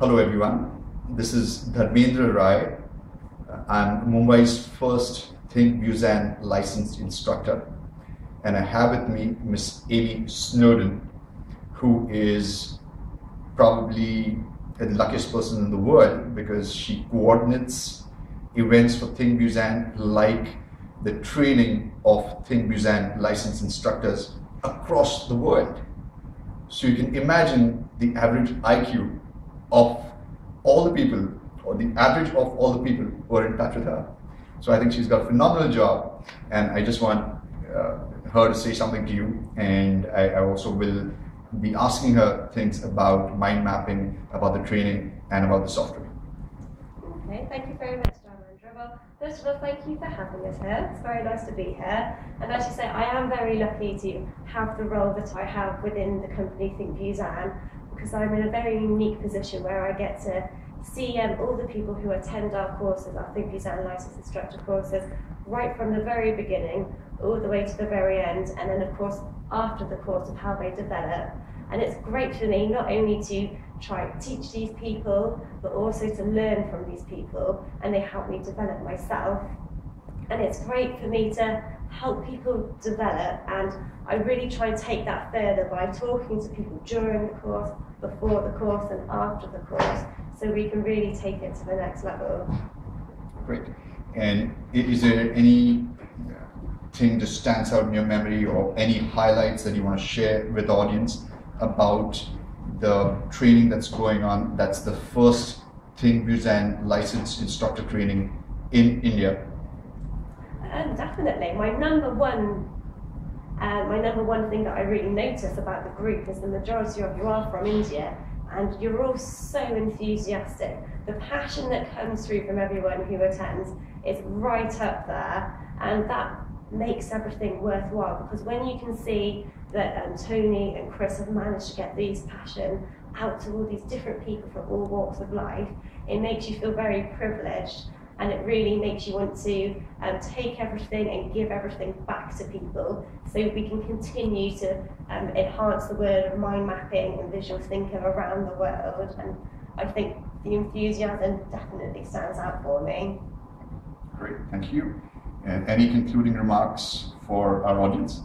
Hello everyone, this is Dharmendra Rai. Uh, I'm Mumbai's first Think Buzan licensed instructor and I have with me Miss Amy Snowdon who is probably the luckiest person in the world because she coordinates events for Think Buzan like the training of Think Buzan licensed instructors across the world. So you can imagine the average IQ of all the people, or the average of all the people who are in touch with her. So I think she's got a phenomenal job, and I just want uh, her to say something to you. And I, I, also will be asking her things about mind mapping, about the training, and about the software. Okay, thank you very much, Dharmendra. Well, first of all, thank you for having us here. It's very nice to be here. And as you say, I am very lucky to have the role that I have within the company Think Buzan because I'm in a very unique position where I get to see um, all the people who attend our courses, our Think Buzan Licensed Instructor courses, right from the very beginning all the way to the very end, and then of course after the course of how they develop. And it's great for me not only to try and teach these people, but also to learn from these people, and they help me develop myself. And it's great for me to help people develop, and I really try and take that further by talking to people during the course, before the course, and after the course, so we can really take it to the next level. Great. And is there any thing that stands out in your memory or any highlights that you want to share with the audience about the training that's going on? That's the first Think Buzan licensed instructor training in India. Um, definitely. My number one uh, my number one thing that I really notice about the group is the majority of you are from India and you're all so enthusiastic. The passion that comes through from everyone who attends is right up there and that makes everything worthwhile because when you can see that um, Tony and Chris have managed to get these passion out to all these different people from all walks of life, it makes you feel very privileged and it really makes you want to um, take everything and give everything back to people so we can continue to um, enhance the word of mind mapping and visual thinking around the world and I think the enthusiasm definitely stands out for me. Great, thank you. And any concluding remarks for our audience?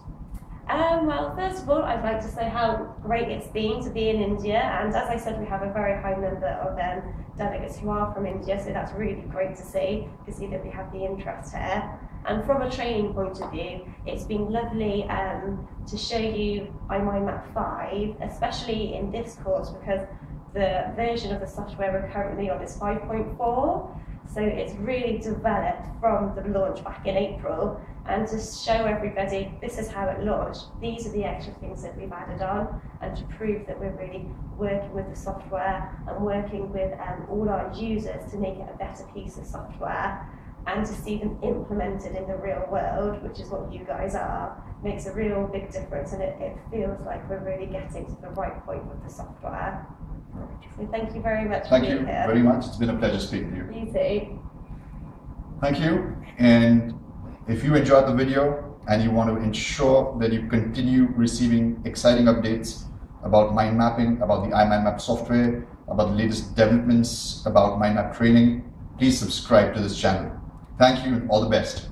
Um, well, first of all, I'd like to say how great it's been to be in India, and as I said, we have a very high number of um, delegates who are from India, so that's really great to see, to see that we have the interest here. And from a training point of view, it's been lovely um, to show you iMindMap 5, especially in this course, because the version of the software we're currently on is 5.4, so it's really developed from the launch back in April and to show everybody this is how it launched. These are the extra things that we've added on and to prove that we're really working with the software and working with um, all our users to make it a better piece of software and to see them implemented in the real world, which is what you guys are, makes a real big difference and it, it feels like we're really getting to the right point with the software. So thank you very much Thank you here. very much. It's been a pleasure speaking to you. You too. Thank you. And if you enjoyed the video and you want to ensure that you continue receiving exciting updates about mind mapping, about the iMindMap software, about the latest developments about mind map training, please subscribe to this channel. Thank you and all the best.